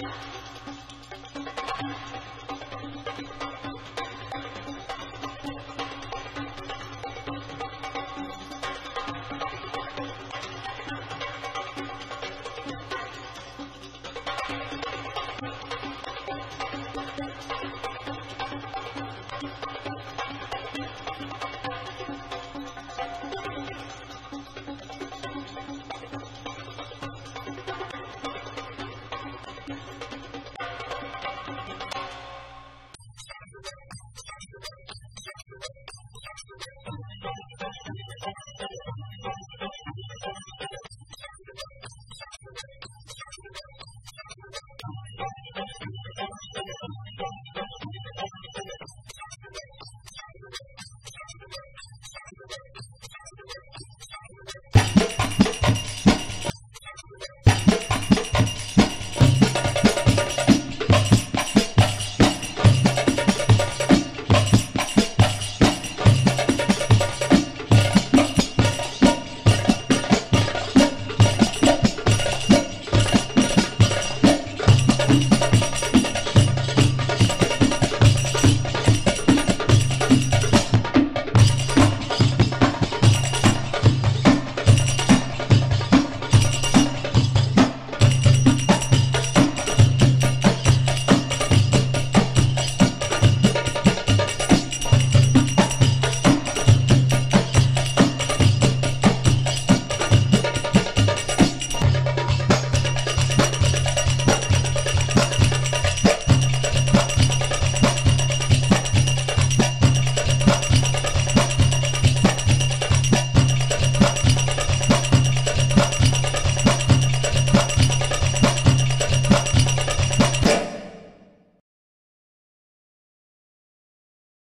You